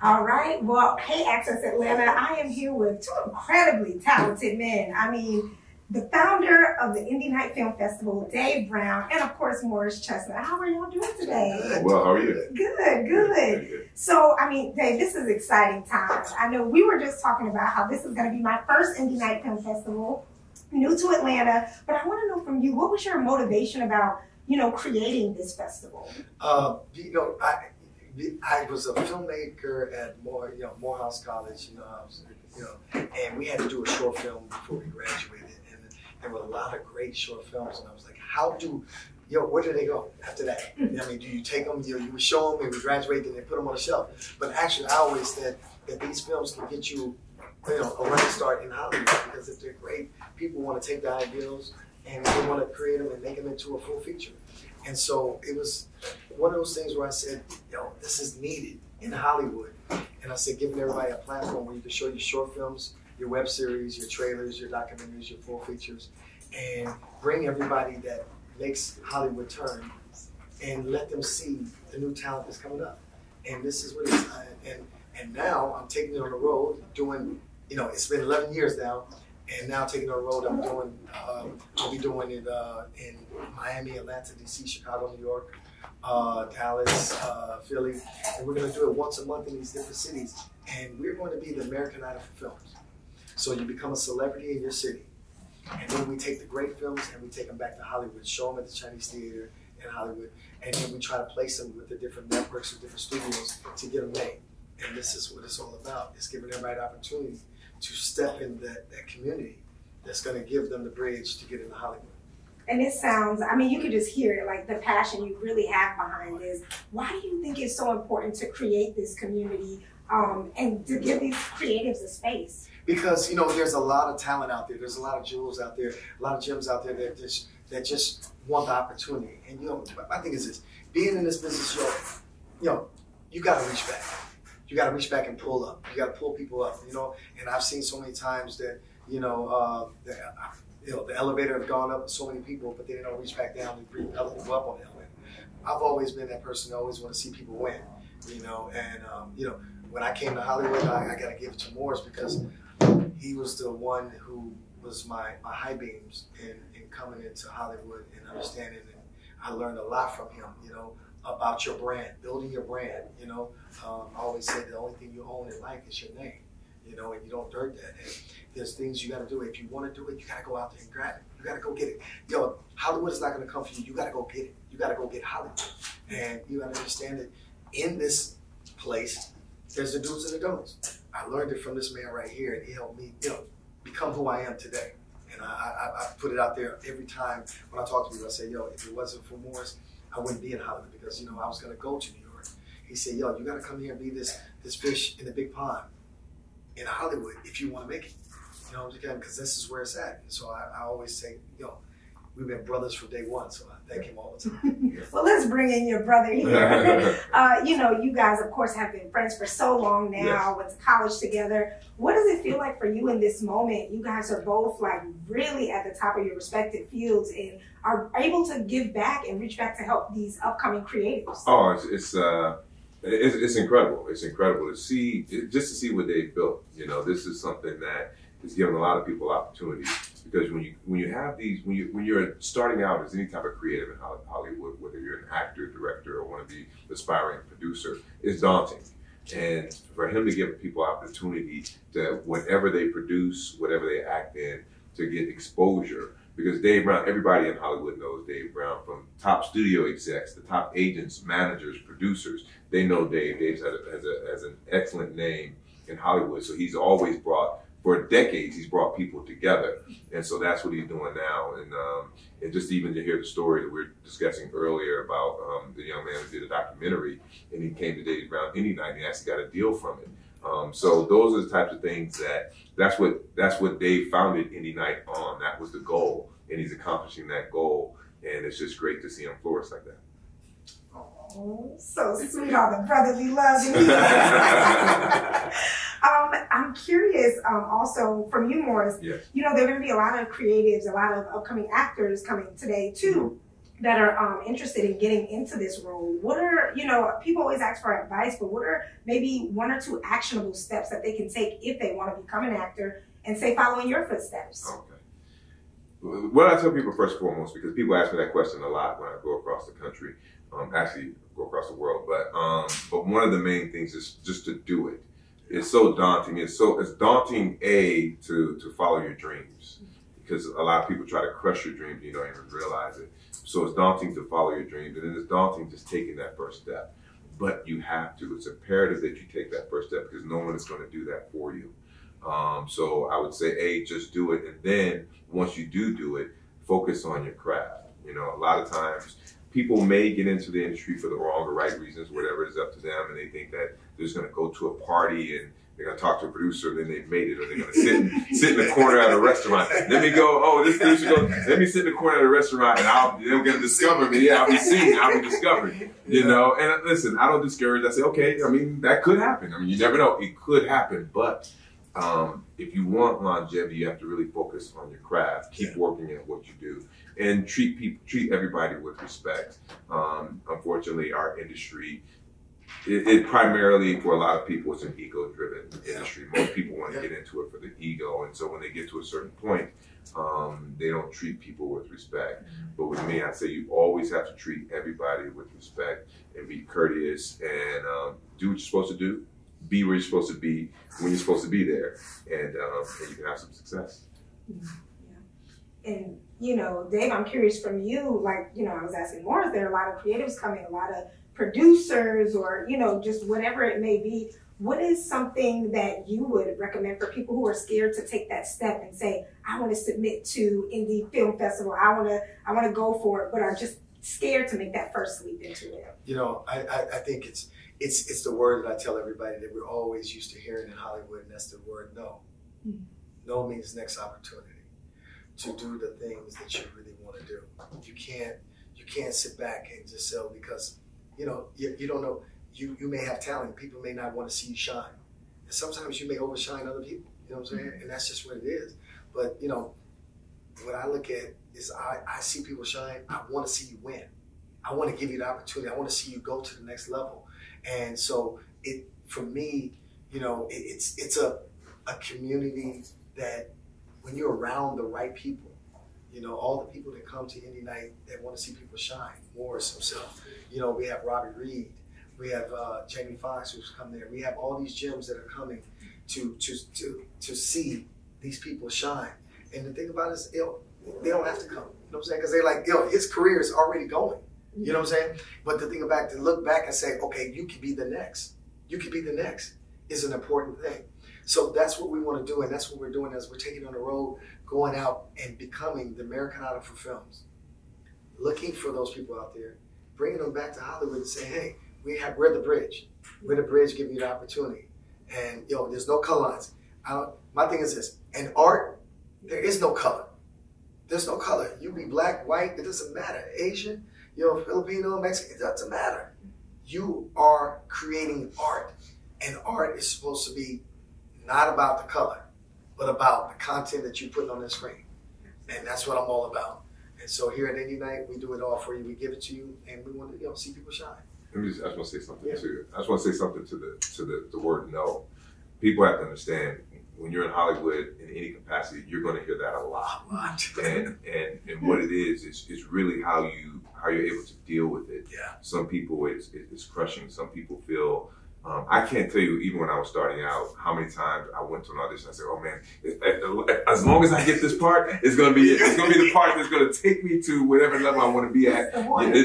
All right. Well, hey, Access Atlanta, I am here with two incredibly talented men. I mean, the founder of the Indie Night Film Festival, Dave Brown, and of course, Morris Chestnut. How are y'all doing today? Well, how are you? Good, good. So, I mean, Dave, this is exciting times. I know we were just talking about how this is going to be my first Indie Night Film Festival, new to Atlanta. But I want to know from you, what was your motivation about, you know, creating this festival? Uh, you know, I I was a filmmaker at Moore, you know, Morehouse College. You know, was, you know, and we had to do a short film before we graduated, and there were a lot of great short films. And I was like, how do yo, where do they go after that? I mean, do you take them, you, know, you show them, and we graduate, and they put them on the shelf. But actually, I always said that these films can get you, you know, a running start in Hollywood because if they're great, people want to take the ideals and they want to create them and make them into a full feature. And so it was one of those things where I said, yo, this is needed in Hollywood. And I said, giving everybody a platform where you can show your short films, your web series, your trailers, your documentaries, your full features, and bring everybody that makes Hollywood turn and let them see the new talent that's coming up. And this is what it's, uh, and, and now I'm taking it on the road, doing, you know, it's been 11 years now, and now taking on the road, I'm doing, um, I'll be doing it uh, in Miami, Atlanta, DC, Chicago, New York, uh, Dallas, uh, Philly, and we're going to do it once a month in these different cities. And we're going to be the American Idol for films. So you become a celebrity in your city. And then we take the great films and we take them back to Hollywood, show them at the Chinese Theater in Hollywood, and then we try to place them with the different networks or different studios to get them made. And this is what it's all about, is giving everybody the opportunity to step in that, that community that's going to give them the bridge to get into Hollywood. And it sounds, I mean, you can just hear it, like the passion you really have behind this. Why do you think it's so important to create this community um, and to give these creatives a space? Because, you know, there's a lot of talent out there. There's a lot of jewels out there, a lot of gems out there that just, that just want the opportunity. And, you know, my thing is this, being in this business, you know, you, know, you got to reach back you got to reach back and pull up. You got to pull people up, you know. And I've seen so many times that you know, uh, the, you know, the elevator has gone up with so many people, but they don't reach back down and bring people up on the elevator. I've always been that person. I always want to see people win, you know. And um, you know, when I came to Hollywood, I, I got to give it to Morris because he was the one who was my, my high beams in, in coming into Hollywood and understanding. And I learned a lot from him, you know about your brand, building your brand. You know, um, I always say the only thing you own in life is your name. You know, and you don't dirt that. And there's things you got to do. If you want to do it, you got to go out there and grab it. You got to go get it. Yo, Hollywood is not going to come for you. You got to go get it. You got to go get Hollywood. And you got to understand that in this place, there's the do's and the don'ts. I learned it from this man right here, and he helped me, you know, become who I am today. And I, I, I put it out there every time when I talk to people. I say, yo, if it wasn't for Morris, I wouldn't be in Hollywood because you know I was going to go to New York. He said, "Yo, you got to come here and be this this fish in the big pond in Hollywood if you want to make it." You know, because this is where it's at. So I, I always say, "Yo, we've been brothers from day one, so I thank him all the time. well, let's bring in your brother here. uh, you know, you guys, of course, have been friends for so long now, yes. went to college together. What does it feel like for you in this moment? You guys are both like really at the top of your respective fields and are able to give back and reach back to help these upcoming creators. Oh, it's, it's uh, it's, it's, incredible. It's incredible to see, just to see what they've built. You know, this is something that is giving a lot of people opportunities because when you when you have these when you when you're starting out as any type of creative in Hollywood, whether you're an actor, director, or want to be aspiring producer, it's daunting. And for him to give people opportunity to whatever they produce, whatever they act in, to get exposure. Because Dave Brown, everybody in Hollywood knows Dave Brown, from top studio execs, the top agents, managers, producers. They know Dave. Dave has, a, has, a, has an excellent name in Hollywood, so he's always brought for decades he's brought people together, and so that's what he's doing now. And um, and just even to hear the story that we are discussing earlier about um, the young man who did a documentary, and he came to Dave Brown Indie Night, and he actually got a deal from it. Um, so those are the types of things that that's what that's what Dave founded Indie Night on. That was the goal, and he's accomplishing that goal, and it's just great to see him flourish like that. Oh, so sweet, all the brotherly love. Um, I'm curious, um, also from you, Morris. Yes. You know, there are going to be a lot of creatives, a lot of upcoming actors coming today too. that are um, interested in getting into this role, what are, you know, people always ask for advice, but what are maybe one or two actionable steps that they can take if they want to become an actor and say following your footsteps? Okay. What I tell people first and foremost, because people ask me that question a lot when I go across the country, um, actually go across the world, but um, but one of the main things is just to do it. It's so daunting. It's so it's daunting a to to follow your dreams because a lot of people try to crush your dreams. You don't even realize it. So it's daunting to follow your dreams, and it's daunting just taking that first step. But you have to. It's imperative that you take that first step because no one is going to do that for you. Um, so I would say, a just do it, and then once you do do it, focus on your craft. You know, a lot of times people may get into the industry for the wrong or right reasons, whatever is up to them, and they think that they're just going to go to a party and they're going to talk to a producer, and then they've made it, or they're going to sit in, sit in the corner at a restaurant. Let me go. Oh, this producer goes. Let me sit in the corner at a restaurant, and I'll they're going to discover me. Yeah, I'll be seen. I'll be discovered. You know. And uh, listen, I don't discourage. I say, okay. I mean, that could happen. I mean, you never know. It could happen, but um, if you want longevity, you have to really focus on your craft. Keep yeah. working at what you do, and treat people, treat everybody with respect. Um, unfortunately, our industry, it, it, primarily for a lot of people, it's an ego-driven industry. Most people want to get into it for the ego, and so when they get to a certain point, um, they don't treat people with respect. But with me, I say you always have to treat everybody with respect and be courteous and um, do what you're supposed to do be where you're supposed to be when you're supposed to be there, and, um, and you can have some success. Yeah. And you know, Dave, I'm curious from you. Like, you know, I was asking Morris, there are a lot of creatives coming, a lot of producers, or you know, just whatever it may be. What is something that you would recommend for people who are scared to take that step and say, "I want to submit to indie film festival. I want to, I want to go for it," but are just scared to make that first leap into it? You know, I, I, I think it's it's it's the word that I tell everybody that we're always used to hearing in Hollywood, and that's the word no. Mm-hmm. No means next opportunity to do the things that you really want to do. You can't you can't sit back and just sell because you know you, you don't know you you may have talent. People may not want to see you shine, and sometimes you may overshine other people. You know what I'm saying? Mm-hmm. And that's just what it is. But you know, what I look at is I, I see people shine. I want to see you win. I want to give you the opportunity. I want to see you go to the next level. And so it for me, you know, it, it's it's a a community that when you're around the right people, you know, all the people that come to Indie Night that want to see people shine. Morris himself, you know, we have Robi Reed, we have uh, Jamie Foxx who's come there. We have all these gems that are coming to to to to see these people shine. And the thing about it is, they don't have to come. You know what I'm saying? Because they're like, yo, his career is already going. You know what I'm saying? But the thing about to look back and say, okay, you could be the next. You could be the next is an important thing. So that's what we want to do, and that's what we're doing as we're taking on the road, going out and becoming the American Idol for films. Looking for those people out there, bringing them back to Hollywood and saying, hey, we have we're the bridge. We're the bridge giving you the opportunity. And yo, know, there's no color lines. my thing is this, in art, there is no color. There's no color. You be black, white, it doesn't matter. Asian, you're Filipino, Mexican, it doesn't matter. You are creating art, and art is supposed to be not about the color, but about the content that you put on the screen. And that's what I'm all about. And so here at Indie Night, we do it all for you. We give it to you, and we want to you know see people shine. Let me just, I just want to say something yeah. too. I just want to say something to the to the, the word no. People have to understand when you're in Hollywood in any capacity, you're going to hear that a lot. A lot. and and and what it is is is really how you how you're able to deal with it. Yeah. Some people it's it's crushing. Some people feel. Um, I can't tell you, even when I was starting out, how many times I went to an audition. I said, "Oh man, as long as I get this part, it's gonna be it's gonna be the part that's gonna take me to whatever level I want to be at.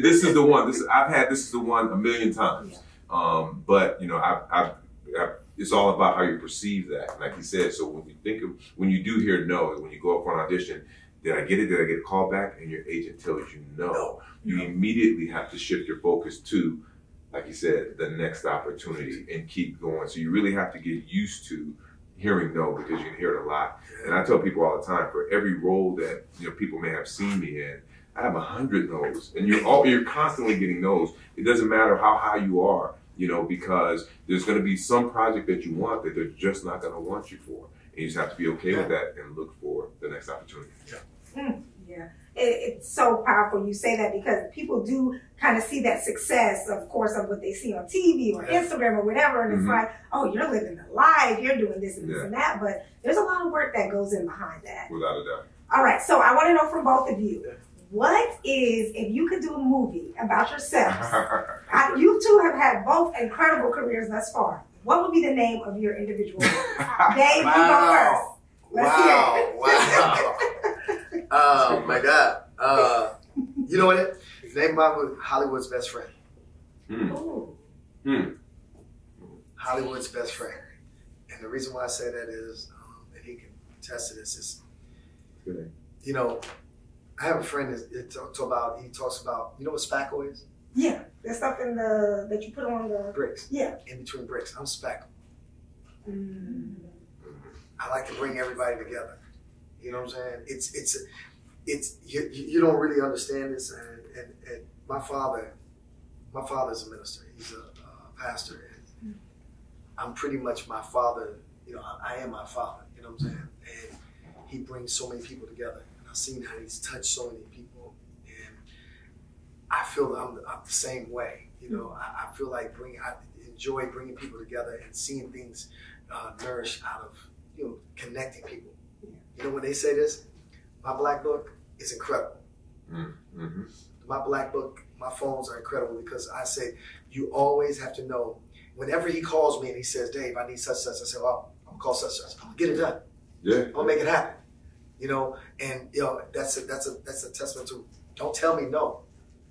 This is the one. This I've had. This is the one a million times. Um, but you know, I've, I've, I've it's all about how you perceive that. Like he said, so when you think of when you do hear no, when you go up for an audition, did I get it? Did I get a call back? And your agent tells you no. no. You no. immediately have to shift your focus to, like you said, the next opportunity and keep going. So you really have to get used to hearing no because you can hear it a lot. And I tell people all the time, for every role that you know people may have seen me in, I have a hundred no's, and you're all you're constantly getting no's. It doesn't matter how high you are you know, because there's going to be some project that you want that they're just not going to want you for. And you just have to be okay yeah. with that and look for the next opportunity. Yeah. Mm, yeah. it, it's so powerful you say that because people do kind of see that success, of course, of what they see on TV or Yeah. Instagram or whatever, and Mhm. it's like, oh, you're living the life, you're doing this and this and that, but there's a lot of work that goes in behind that. Without a doubt. All right, so I want to know from both of you, what is if you could do a movie about yourselves? I, you two have had both incredible careers thus far. What would be the name of your individual? movie? Dave, you go first. Wow. Let's wow. hear. Wow. oh my God. Uh, you know what? The name of mine was Hollywood's best friend. Ooh. Hmm. Hollywood's best friend. And the reason why I say that is, um, and he can test to this, is, Good. you know, I have a friend that, that talks about, he talks about, you know what spackle is? Yeah, there's stuff in the that you put on the Bricks. yeah. In between bricks. I'm spackle. Mm. I like to bring everybody together. You know what I'm saying? It's it's it's you, you don't really understand this. And, and, and my father, my father's a minister. He's a, uh pastor, and I'm pretty much my father. You know, I, I am my father. You know what I'm saying? And he brings so many people together. And I've seen how he's touched so many people, I feel I'm, I'm the same way. You know, I, I feel like bring I enjoy bringing people together and seeing things uh, nourish out of you know, connecting people. You know, when they say this, my black book is incredible. Mm-hmm. My black book, my phones are incredible because I say you always have to know. Whenever he calls me and he says, "Dave, I need such such," I say, "Well, I'm gonna call such such. I'm gonna get it done. Yeah. I'm gonna make it happen." You know, and you know that's a that's a that's a testament to. Don't tell me no.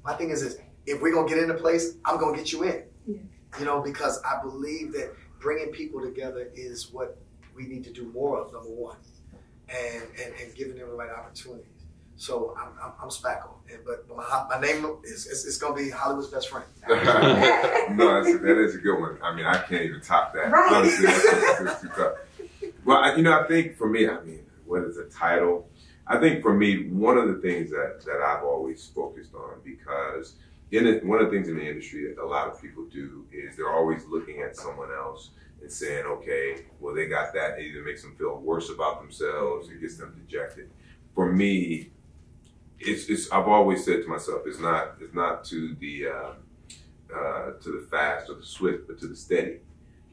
My thing is, is if we're gonna get into place, I'm gonna get you in. Yeah. You know, because I believe that bringing people together is what we need to do more of. Number one, and and, and giving them the right opportunities. So I'm I'm, I'm Spackle, and but, but my my name is it's, it's gonna be Hollywood's best friend. no, that's, that is a good one. I mean, I can't even top that. Right. Honestly, that's, that's, that's too tough. Well, I, you know, I think for me, I mean, what is a title? I think for me, one of the things that, that I've always focused on because in one of the things in the industry that a lot of people do is they're always looking at someone else and saying, okay, well, they got that. It either makes them feel worse about themselves, it gets them dejected. For me, it's, it's I've always said to myself, it's not it's not to the um, uh, to the fast or the swift, but to the steady.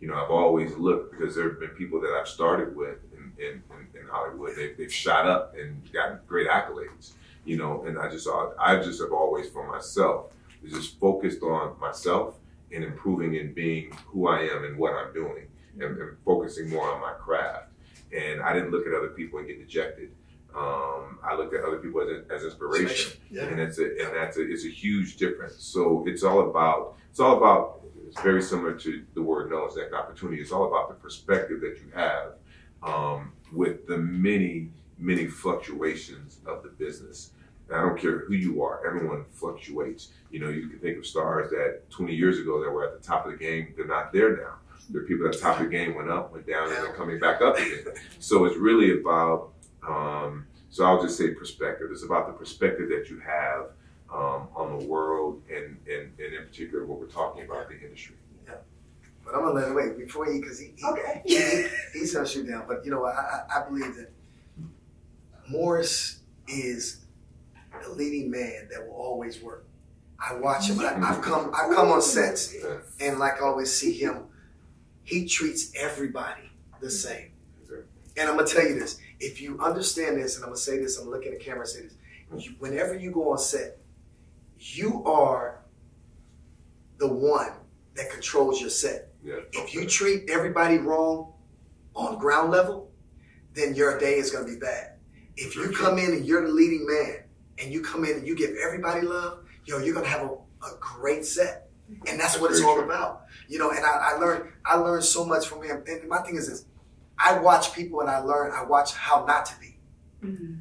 You know, I've always looked because there have been people that I've started with in, in, in, Hollywood. They've, they've shot up and gotten great accolades. You know, and I just I just have always for myself just focused on myself and improving and being who I am and what I'm doing and, and focusing more on my craft. And I didn't look at other people and get dejected. Um, I looked at other people as, as inspiration Yeah. and it's a and that's a it's a huge difference. So it's all about it's all about it's very similar to the word knowledge that opportunity. It's all about the perspective that you have um, with the many many fluctuations of the business. And I don't care who you are, everyone fluctuates. You know, you can think of stars that 20 years ago that were at the top of the game, they're not there now. There are people at the top of the game went up, went down, and they're coming back up again. So it's really about um, so I'll just say perspective. It's about the perspective that you have um, on the world and, and, and in particular what we're talking about, the industry. But I'm gonna let it wait before he, because he, he, Okay. he, he's gonna shoot down. But you know, I, I, I believe that Morris is the leading man that will always work. I watch him. I, I've come, I've come on sets, and like I always see him, he treats everybody the same. And I'm gonna tell you this: if you understand this, and I'm gonna say this, I'm gonna look at the camera and say this. You, whenever you go on set, you are the one that controls your set. Yeah. If you treat everybody wrong on ground level, then your day is going to be bad. If you come in and you're the leading man and you come in and you give everybody love, yo, you're going to have a, a great set. And that's what it's all about. You know, and I, I learned I learned so much from him. And my thing is this I watch people and I learn, I watch how not to be. Mm.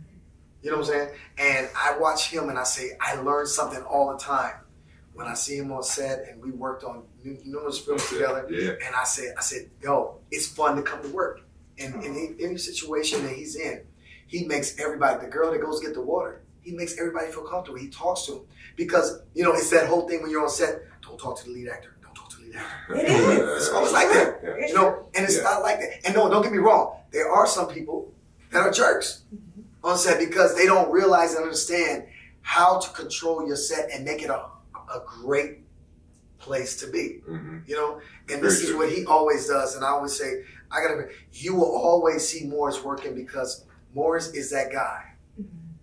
You know what I'm saying? And I watch him and I say, I learn something all the time. When I see him on set and we worked on nu- numerous films together, Yeah. and I said, I said, yo, it's fun to come to work. And in any, any situation that he's in, he makes everybody, the girl that goes get the water, he makes everybody feel comfortable. He talks to them. Because, you know, it's that whole thing when you're on set, don't talk to the lead actor. Don't talk to the lead actor. It is. It's always like that. Yeah. You know, and it's Yeah. not like that. And no, don't get me wrong. There are some people that are jerks. Mm-hmm. on set because they don't realize and understand how to control your set and make it a, a great place to be. Mm-hmm. You know, and Very this is true. what he always does. And I always say, I gotta. You will always see Morris working because Morris is that guy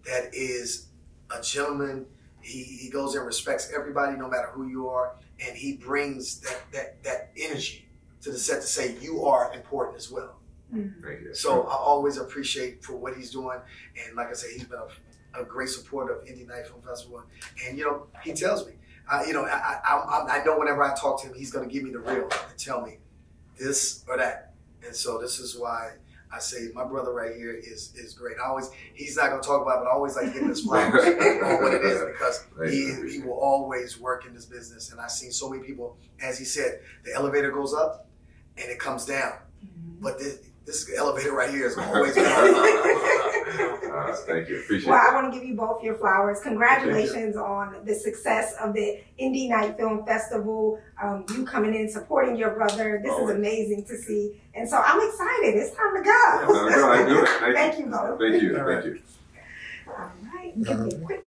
that is a gentleman. He, he goes and respects everybody, no matter who you are, and he brings that that that energy to the set to say you are important as well. Thank you. So I always appreciate for what he's doing, and like I said, he's been a, a great supporter of Indie Night Film Festival. And you know, he tells me, uh, you know, I, I, I, I know whenever I talk to him, he's going to give me the real and tell me this or that. And so this is why I say my brother right here is is great. I always he's not going to talk about, it, but I always like to give him his flowers on what it is because Thank he he will always work in this business. And I've seen so many people, as he said, the elevator goes up and it comes down, but this this elevator right here is always going Uh, thank you. Appreciate Well, I want to give you both your flowers. Congratulations on the success of the Indie Night Film Festival. Um, you coming in, supporting your brother. This is amazing to see. And so I'm excited. It's time to No, go. no, I do it. Thank, Thank you. you both. Thank you. All right. Thank you. All right. Give me a quick